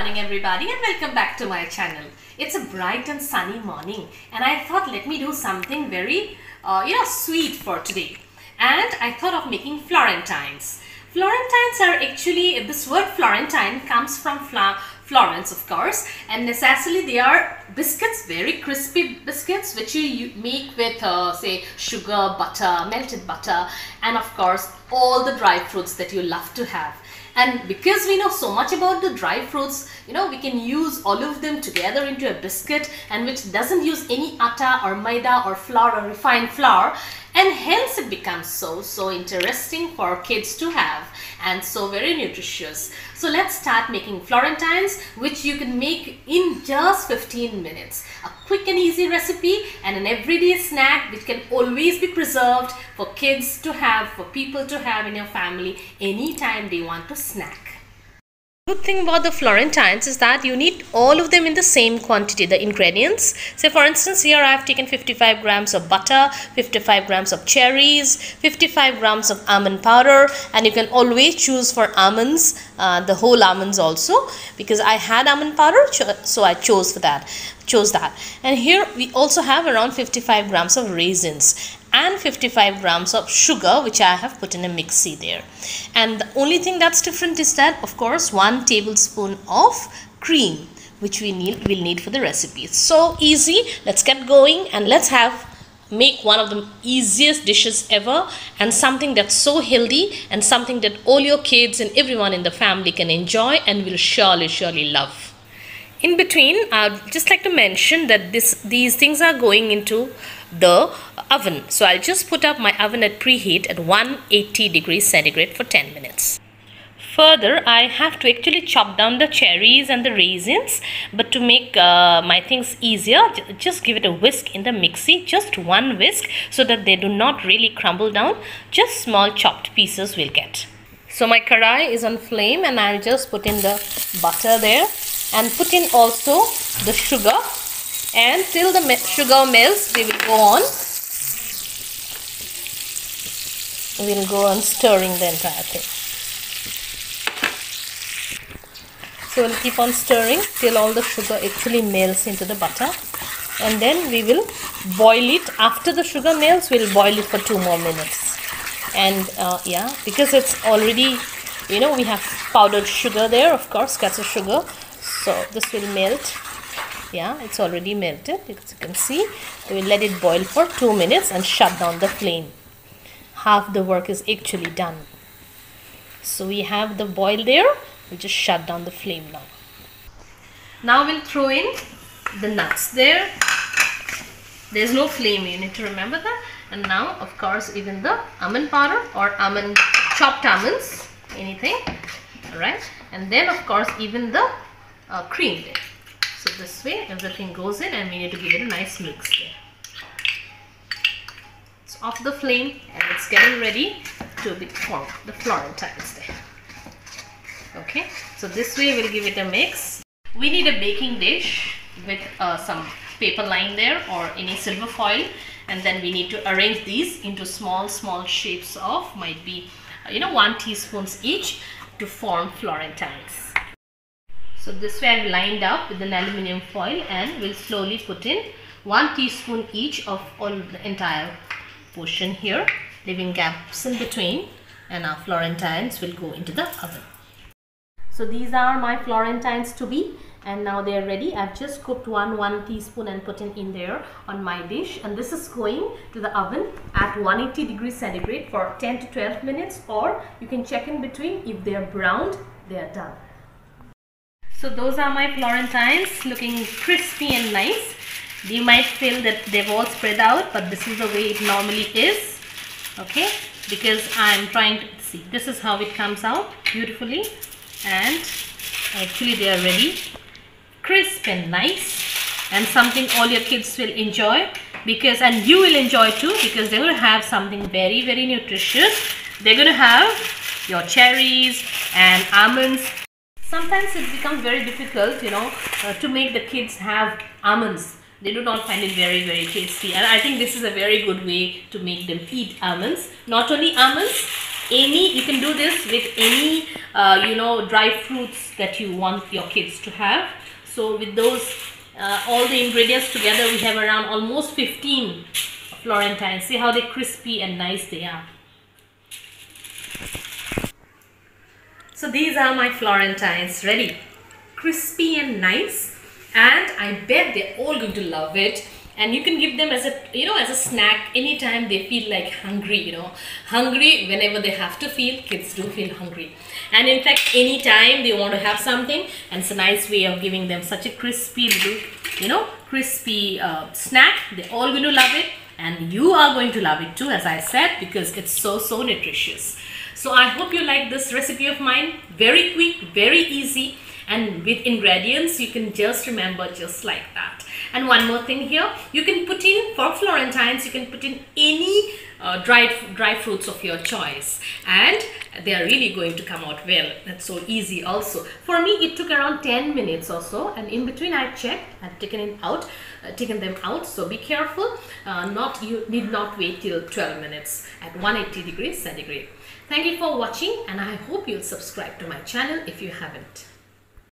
everybody and welcome back to my channel. It's a bright and sunny morning and I thought let me do something very uh, you know sweet for today and I thought of making Florentines. Florentines are actually this word Florentine comes from Florence of course. And necessarily they are biscuits very crispy biscuits which you, make with uh, say sugar butter melted butter and of course all the dry fruits that you love to have. And because we know so much about the dry fruits you know we can use all of them together into a biscuit and which doesn't use any atta or maida or flour or refined flour and hence it becomes so so interesting for kids to have and so very nutritious. So let's start making florentines which you can make in just 15 minutes. A quick and easy recipe and an everyday snack which can always be preserved for kids to have for people to have in your family anytime they want to snack good thing about the florentines is that you need all of them in the same quantity the ingredients. Say for instance here i have taken 55 grams of butter 55 grams of cherries 55 grams of almond powder and you can always choose for almonds uh, the whole almonds also because i had almond powder so i chose for that chose that. And here we also have around 55 grams of raisins and 55 grams of sugar which I have put in a mixie there. And the only thing that's different is that of course one tablespoon of cream which we need will need for the recipe. So easy. Let's get going and let's have make one of the easiest dishes ever and something that's so healthy and something that all your kids and everyone in the family can enjoy and will surely surely love in between i'd just like to mention that this these things are going into the oven. So I'll just put up my oven at preheat at 180 degrees centigrade for 10 minutes. Further, I have to actually chop down the cherries and the raisins. But to make uh, my things easier, just give it a whisk in the mixie. Just one whisk so that they do not really crumble down. Just small chopped pieces will get. So my karai is on flame and I'll just put in the butter there. And put in also the sugar. And till the sugar melts, we will go on. We'll go on stirring the entire thing. So we'll keep on stirring till all the sugar actually melts into the butter. And then we will boil it. After the sugar melts we'll boil it for two more minutes. And uh, yeah because it's already you know we have powdered sugar there of course castor sugar so this will melt yeah it's already melted as you can see we will let it boil for two minutes and shut down the flame half the work is actually done. So we have the boil there. We just shut down the flame now. Now we'll throw in the nuts there. There's no flame, you need to remember that. And now, of course, even the almond powder or almond chopped almonds, anything. Alright. And then, of course, even the uh, cream there. So this way, everything goes in and we need to give it a nice mix there. Off the flame and it's getting ready to be formed. The florentines there. Okay so this way we'll give it a mix. We need a baking dish with uh, some paper line there or any silver foil. And then we need to arrange these into small small shapes of might be uh, you know one teaspoons each to form florentines so this way I've lined up with an aluminium foil and we'll slowly put in one teaspoon each of all the entire portion here leaving gaps in between and our florentines will go into the oven. So these are my florentines to be and now they are ready. I've just cooked one one teaspoon and put it in there on my dish and this is going to the oven at 180 degrees centigrade for 10 to 12 minutes or you can check in between if they are browned they are done so those are my florentines looking crispy and nice. You might feel that they've all spread out but this is the way it normally is okay? Because I'm trying to see this is how it comes out beautifully and actually they are ready. Crisp and nice and something all your kids will enjoy because and you will enjoy too because they're going to have something very very nutritious. They're going to have your cherries and almonds sometimes it becomes very difficult you know uh, to make the kids have almonds. They do not find it very very tasty. And I think this is a very good way to make them eat almonds. Not only almonds any you can do this with any uh, you know dry fruits that you want your kids to have. So with those uh, all the ingredients together we have around almost 15 florentines. See how they crispy and nice they are so these are my florentines. Ready? Crispy and nice. And i bet they're all going to love it. And you can give them as a you know as a snack anytime they feel like hungry you know. Hungry whenever they have to feel kids do feel hungry. And in fact anytime they want to have something and it's a nice way of giving them such a crispy little you know crispy uh, snack they're all going to love it and you are going to love it too as I said because it's so so nutritious. So I hope you like this recipe of mine. Very quick very easy. And with ingredients you can just remember just like that and one more thing here you can put in for florentines you can put in any uh, dried dry fruits of your choice. And they are really going to come out well. That's so easy also. For me it took around 10 minutes or so. And in between i checked i've taken it out uh, taken them out. So be careful uh, not you need not wait till 12 minutes at 180 degrees centigrade. Thank you for watching and i hope you'll subscribe to my channel if you haven't